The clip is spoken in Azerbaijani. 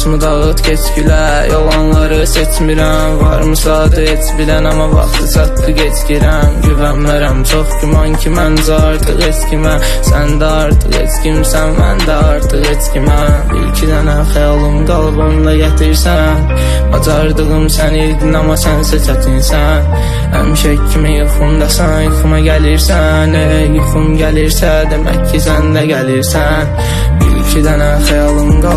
Saçımı dağıt keç gülə Yalanları seçmirəm Varmısa da heç bilən Amma vaxtı çatdı geç girəm Güvənmərəm çox güman ki məncə artıq heç kimə Sən də artıq heç kimsən Mən də artıq heç kimə Bir iki dənə xəyalım qalıb onda gətirsən Bacardığım sən idin amma sənsə çətinsən Həmişə kimi yuxumdasan Yuxuma gəlirsən ey, Yuxum gəlirsə demək ki sən də gəlirsən Bir iki dənə xəyalım qalıb